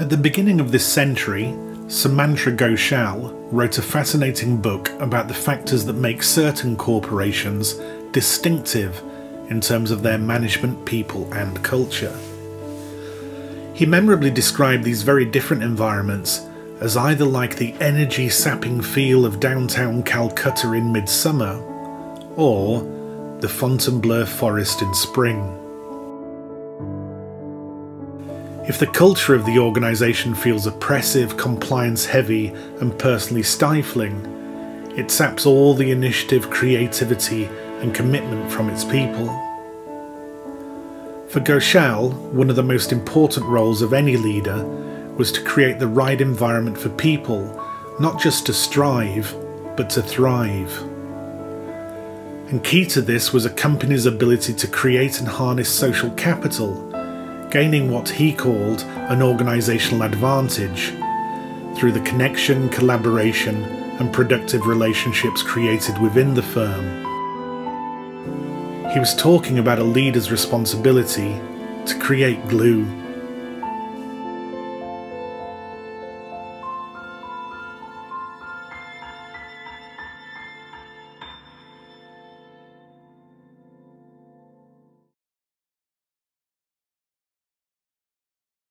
At the beginning of this century, Sumantra Ghoshal wrote a fascinating book about the factors that make certain corporations distinctive in terms of their management, people, and culture. He memorably described these very different environments as either like the energy sapping feel of downtown Calcutta in midsummer, or the Fontainebleau forest in spring. If the culture of the organisation feels oppressive, compliance heavy, and personally stifling, it saps all the initiative, creativity, and commitment from its people. For Ghoshal, one of the most important roles of any leader was to create the right environment for people, not just to strive, but to thrive. And key to this was a company's ability to create and harness social capital, gaining what he called an organisational advantage through the connection, collaboration, and productive relationships created within the firm. He was talking about a leader's responsibility to create glue